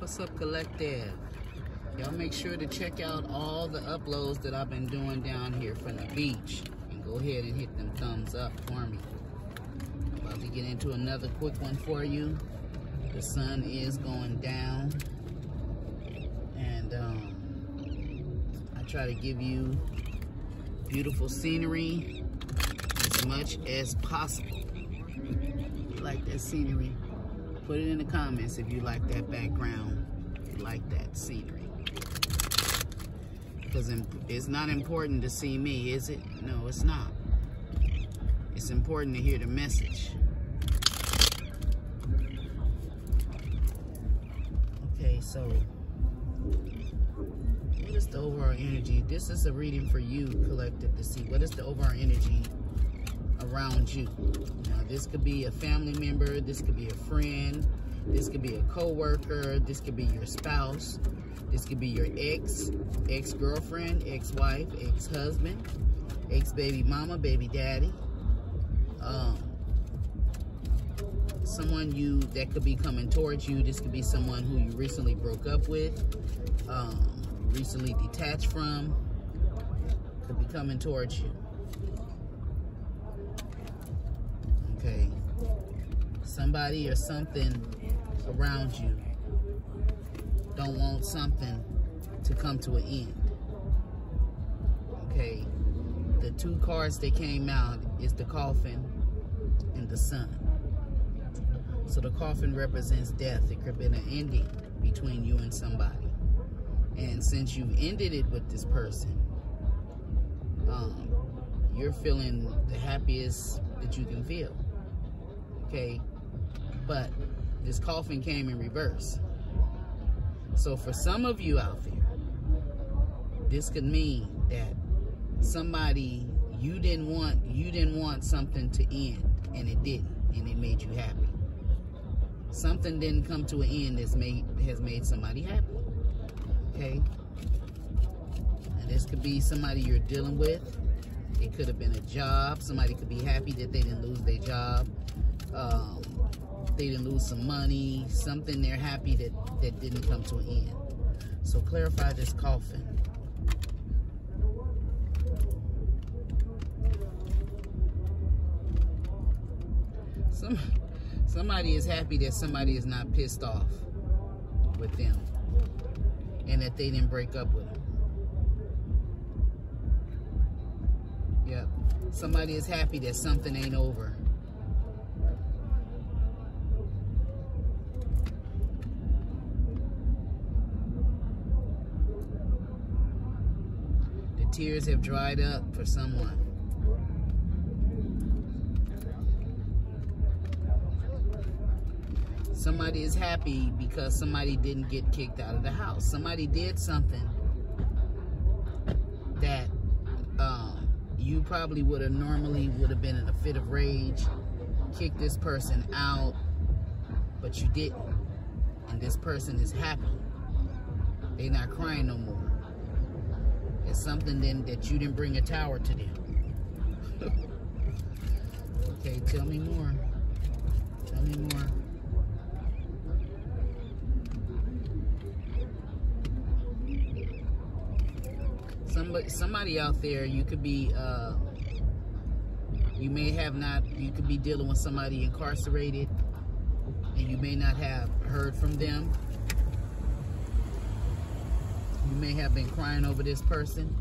What's up, Collective? Y'all make sure to check out all the uploads that I've been doing down here from the beach. And go ahead and hit them thumbs up for me. I'm About to get into another quick one for you. The sun is going down. And um, I try to give you beautiful scenery as much as possible. You like that scenery? Put it in the comments if you like that background, you like that scenery. Because it's not important to see me, is it? No, it's not. It's important to hear the message. Okay, so what is the overall energy? This is a reading for you, collective, to see what is the overall energy around you. Now, this could be a family member, this could be a friend, this could be a co-worker, this could be your spouse, this could be your ex, ex-girlfriend, ex-wife, ex-husband, ex-baby mama, baby daddy. Um, someone you that could be coming towards you. This could be someone who you recently broke up with, um, recently detached from, could be coming towards you. Okay. Somebody or something around you don't want something to come to an end. Okay. The two cards that came out is the coffin and the sun. So the coffin represents death. It could been an ending between you and somebody. And since you ended it with this person, um, you're feeling the happiest that you can feel. Okay? But this coffin came in reverse. So for some of you out there, this could mean that somebody you didn't want you didn't want something to end and it didn't and it made you happy. Something didn't come to an end that's made has made somebody happy. Okay? And this could be somebody you're dealing with. It could have been a job. Somebody could be happy that they didn't lose their job. Um, they didn't lose some money. Something they're happy that, that didn't come to an end. So clarify this coffin. Some, somebody is happy that somebody is not pissed off with them and that they didn't break up with them. Yep. Somebody is happy that something ain't over. Tears have dried up for someone. Somebody is happy because somebody didn't get kicked out of the house. Somebody did something that um, you probably would have normally would have been in a fit of rage, kicked this person out, but you didn't. And this person is happy. They're not crying no more. Something then that you didn't bring a tower to them. okay, tell me more. Tell me more. somebody somebody out there you could be uh, you may have not you could be dealing with somebody incarcerated and you may not have heard from them may have been crying over this person.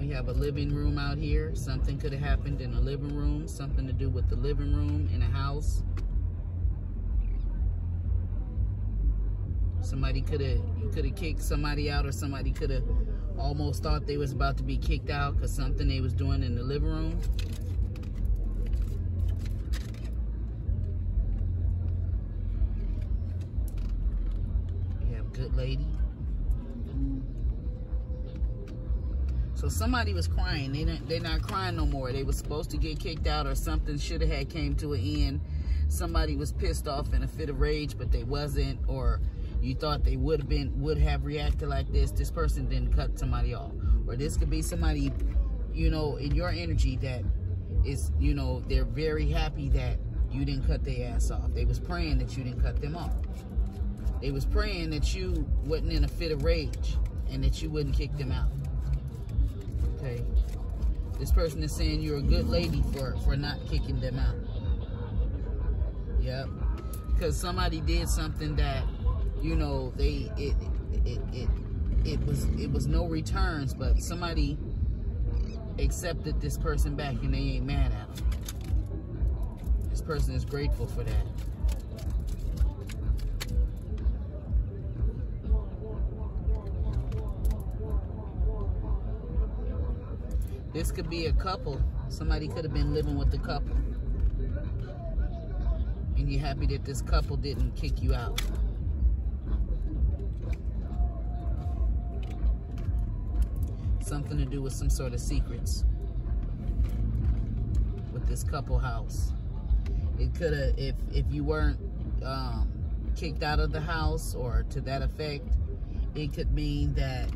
We have a living room out here. Something could have happened in the living room something to do with the living room in a house. Somebody could have could have kicked somebody out or somebody could have almost thought they was about to be kicked out because something they was doing in the living room. Good lady. So somebody was crying. They didn't, they're not crying no more. They were supposed to get kicked out or something should have had came to an end. Somebody was pissed off in a fit of rage, but they wasn't. Or you thought they would have been would have reacted like this this person didn't cut somebody off or this could be somebody you know in your energy that is you know they're very happy that you didn't cut their ass off. They was praying that you didn't cut them off. They was praying that you wasn't in a fit of rage and that you wouldn't kick them out. Okay. This person is saying you're a good lady for, for not kicking them out. Yep. Because somebody did something that, you know, they it it it it was it was no returns, but somebody accepted this person back and they ain't mad at them. This person is grateful for that. This could be a couple. Somebody could have been living with the couple. And you're happy that this couple didn't kick you out. Something to do with some sort of secrets with this couple house. It could have, if, if you weren't um, kicked out of the house or to that effect, it could mean that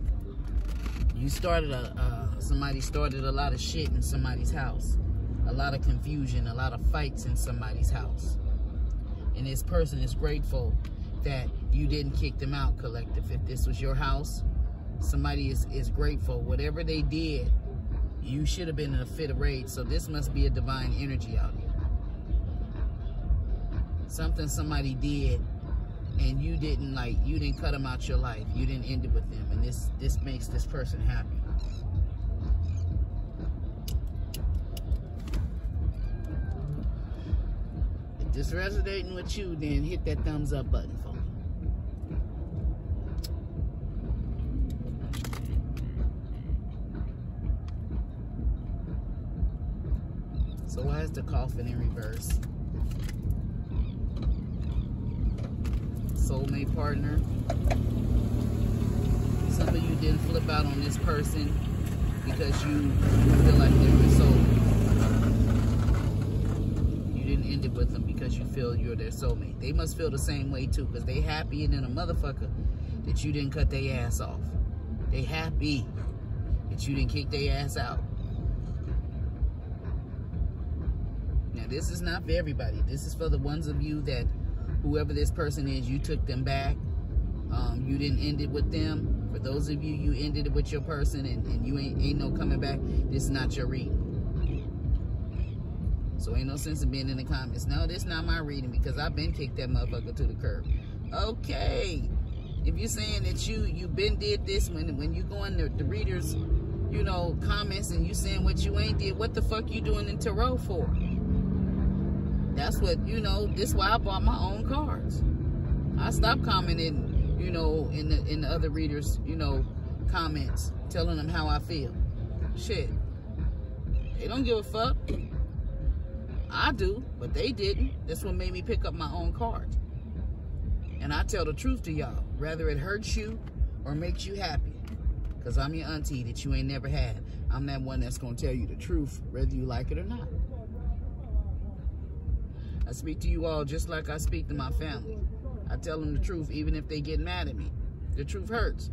you started a, uh, somebody started a lot of shit in somebody's house. A lot of confusion, a lot of fights in somebody's house. And this person is grateful that you didn't kick them out, collective. If this was your house, somebody is, is grateful. Whatever they did, you should have been in a fit of rage. So this must be a divine energy out here. Something somebody did and you didn't like you didn't cut them out your life. You didn't end it with them and this this makes this person happy. If this resonating with you then hit that thumbs up button for me. So why is the coffin in reverse soulmate partner. Some of you didn't flip out on this person because you feel like they're your soulmate. You didn't end it with them because you feel you're their soulmate. They must feel the same way too because they happy and then a motherfucker that you didn't cut their ass off. They happy that you didn't kick their ass out. Now this is not for everybody. This is for the ones of you that whoever this person is, you took them back. Um, you didn't end it with them. For those of you, you ended it with your person and, and you ain't, ain't no coming back. This is not your reading. So ain't no sense in being in the comments. No, this not my reading because I've been kicked that motherfucker to the curb. Okay. If you're saying that you you been did this when when you go in the, the readers, you know, comments and you saying what you ain't did, what the fuck you doing in tarot for? That's what, you know, this why I bought my own cards. I stopped commenting, you know, in the in the other readers, you know, comments, telling them how I feel. Shit. They don't give a fuck. I do, but they didn't. That's what made me pick up my own cards. And I tell the truth to y'all, whether it hurts you or makes you happy. Because I'm your auntie that you ain't never had. I'm that one that's going to tell you the truth, whether you like it or not. I speak to you all just like I speak to my family. I tell them the truth even if they get mad at me. The truth hurts.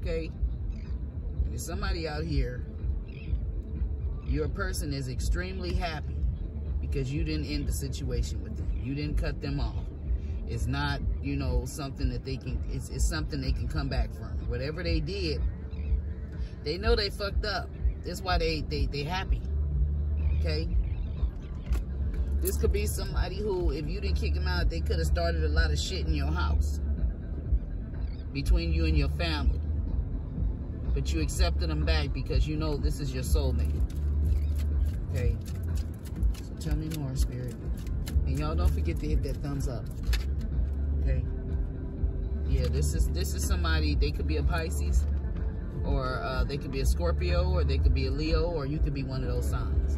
Okay? And there's somebody out here, your person is extremely happy because you didn't end the situation with them. You didn't cut them off. It's not, you know, something that they can, it's, it's something they can come back from. Whatever they did, they know they fucked up. That's why they, they, they happy. Okay? This could be somebody who, if you didn't kick them out, they could have started a lot of shit in your house. Between you and your family. But you accepted them back because you know this is your soulmate. Okay? So tell me more, Spirit. And y'all don't forget to hit that thumbs up. Okay? Yeah, this is this is somebody, they could be a Pisces. Or uh, they could be a Scorpio. Or they could be a Leo. Or you could be one of those signs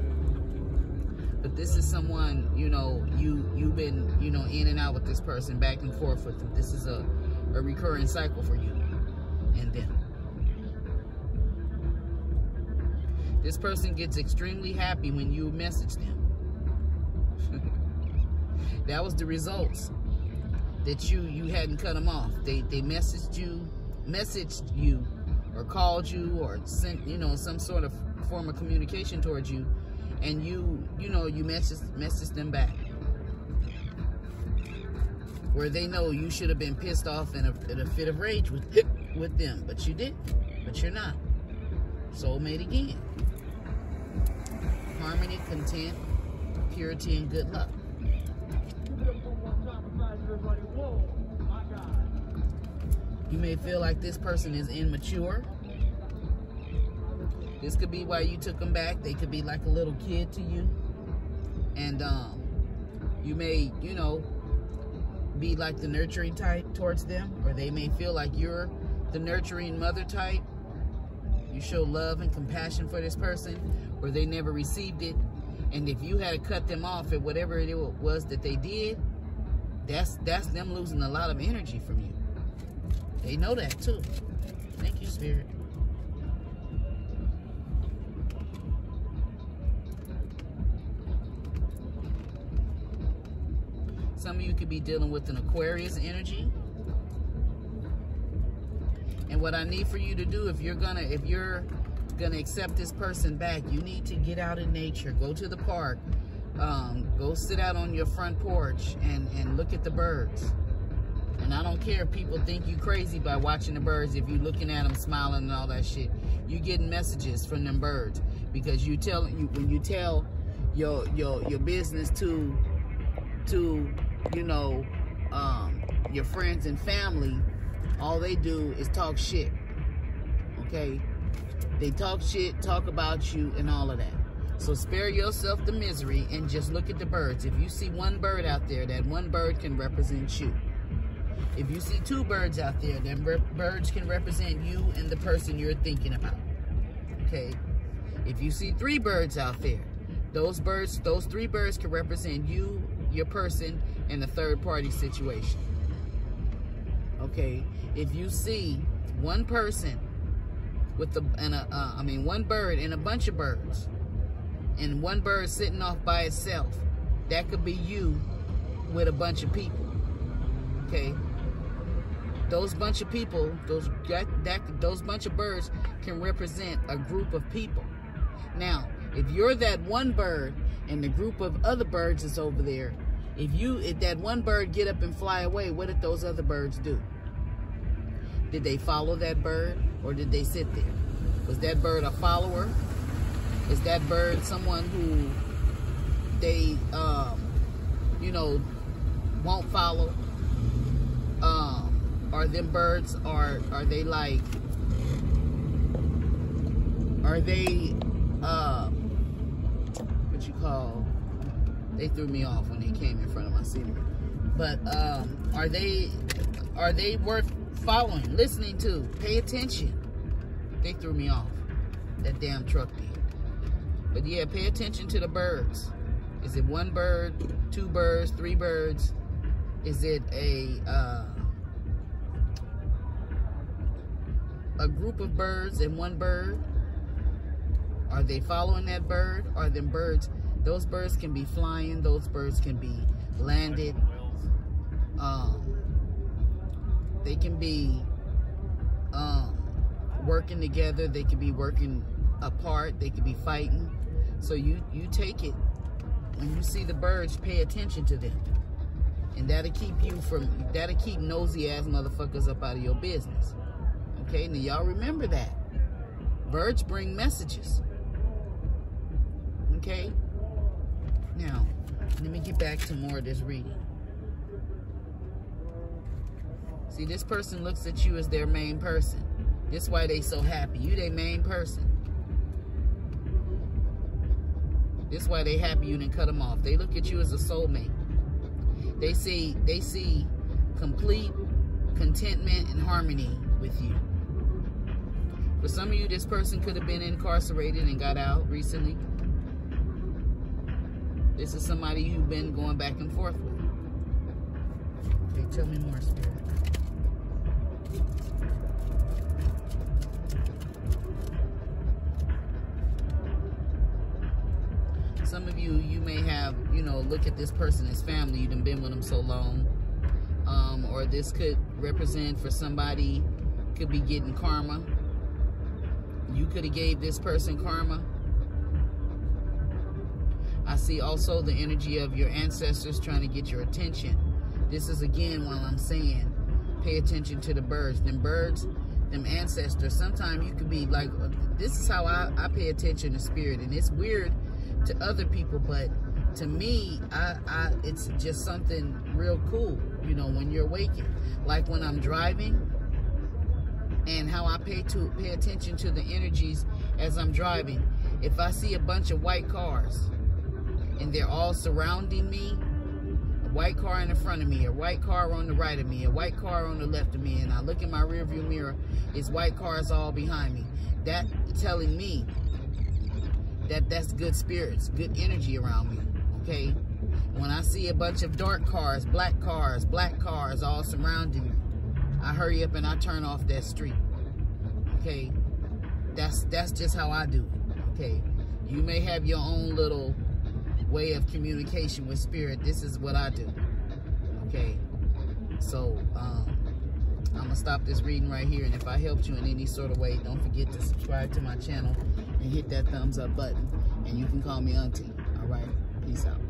but this is someone you know you you've been you know in and out with this person back and forth with them this is a, a recurring cycle for you and them. This person gets extremely happy when you message them. That was the results that you you hadn't cut them off. They they messaged you messaged you or called you or sent you know some sort of form of communication towards you and you, you know, you message, message them back. Where they know you should have been pissed off in a, in a fit of rage with, with them, but you didn't. But you're not. Soulmate again. Harmony, content, purity, and good luck. You may feel like this person is immature. This could be why you took them back. They could be like a little kid to you. And um, you may, you know, be like the nurturing type towards them, or they may feel like you're the nurturing mother type. You show love and compassion for this person, or they never received it. And if you had to cut them off at whatever it was that they did, that's that's them losing a lot of energy from you. They know that too. Thank you, Spirit. You could be dealing with an Aquarius energy. And what I need for you to do, if you're gonna, if you're gonna accept this person back, you need to get out in nature, go to the park, um, go sit out on your front porch and, and look at the birds. And I don't care if people think you crazy by watching the birds, if you looking at them smiling and all that shit. you're getting messages from them birds because you tell you when you tell your your your business to to you know um, your friends and family, all they do is talk shit. Okay, they talk shit, talk about you, and all of that. So spare yourself the misery and just look at the birds. If you see one bird out there, that one bird can represent you. If you see two birds out there, then birds can represent you and the person you're thinking about. Okay? If you see three birds out there, those birds, those three birds can represent you, your person, and the third party situation. Okay? If you see one person with the, and a, uh, I mean, one bird and a bunch of birds, and one bird sitting off by itself, that could be you with a bunch of people. Okay? those bunch of people, those that, that those bunch of birds can represent a group of people. Now, if you're that one bird and the group of other birds is over there, if you if that one bird get up and fly away, what did those other birds do? Did they follow that bird or did they sit there? Was that bird a follower? Is that bird someone who they um, you know won't follow? Um, are them birds are are they like are they uh what you call they threw me off when they came in front of my scenery but um are they are they worth following listening to pay attention they threw me off that damn truck did but yeah pay attention to the birds is it one bird two birds three birds is it a uh a group of birds and one bird? Are they following that bird? Are them birds? Those birds can be flying. Those birds can be landed. Um, they can be um, working together. They can be working apart. They can be fighting. So you you take it when you see the birds. Pay attention to them, and that'll keep you from that'll keep nosy ass motherfuckers up out of your business. Okay, now y'all remember that. Birds bring messages. Okay? Now, let me get back to more of this reading. See, this person looks at you as their main person. This why they so happy. You their main person. This why they happy you didn't cut them off. They look at you as a soulmate. They see they see complete contentment and harmony with you. For some of you, this person could have been incarcerated and got out recently. This is somebody you've been going back and forth with. Okay, tell me more, Spirit. Some of you, you may have, you know, look at this person as family. You've been with them so long. Um, or this could represent for somebody, could be getting karma you could have gave this person karma. I see also the energy of your ancestors trying to get your attention. This is again while I'm saying, pay attention to the birds. Them birds, them ancestors, sometimes you could be like, uh, this is how I, I pay attention to spirit. And it's weird to other people, but to me, I, I it's just something real cool, you know, when you're waking. Like when I'm driving and how I pay to pay attention to the energies as I'm driving. If I see a bunch of white cars and they're all surrounding me, a white car in the front of me, a white car on the right of me, a white car on the left of me, and I look in my rearview mirror, it's white cars all behind me. That telling me that that's good spirits, good energy around me, okay? When I see a bunch of dark cars, black cars, black cars all surrounding me, I hurry up and I turn off that street, okay? That's, that's just how I do it, okay? You may have your own little way of communication with spirit. This is what I do. Okay. So, um, I'm going to stop this reading right here. And if I helped you in any sort of way, don't forget to subscribe to my channel and hit that thumbs up button. And you can call me auntie. All right. Peace out.